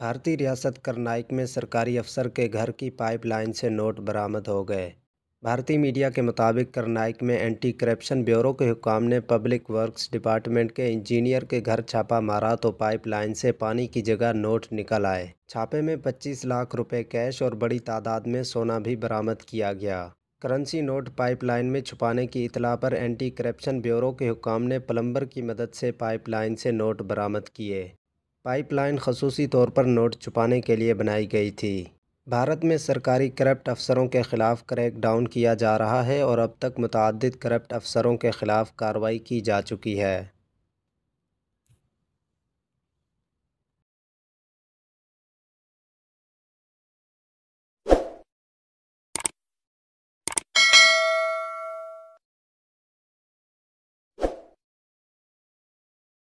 भारतीय रियासत करनाइक में सरकारी अफसर के घर की पाइपलाइन से नोट बरामद हो गए। भारतीय मीडिया के मुताबिक करनाइक में एंटी करप्शन ब्यूरो के हुकाम ने पब्लिक वर्क्स डिपार्टमेंट के इंजीनियर के घर छापा मारा तो पाइपलाइन से पानी की जगह नोट निकल आए। छापे में 25 लाख रुपए कैश और बड़ी तादाद में सोना भी बरामद किया गया। करेंसी नोट पाइपलाइन में छुपाने की इतला पर एंटी करप्शन ब्यूरो के हुकाम ने प्लम्बर की मदद से पाइपलाइन से नोट बरामद किए। पाइपलाइन खसूसी तौर पर नोट छुपाने के लिए बनाई गई थी। भारत में सरकारी करप्ट अफसरों के ख़िलाफ़ क्रैक डाउन किया जा रहा है और अब तक मुतद करप्ट अफसरों के ख़िलाफ़ कार्रवाई की जा चुकी है।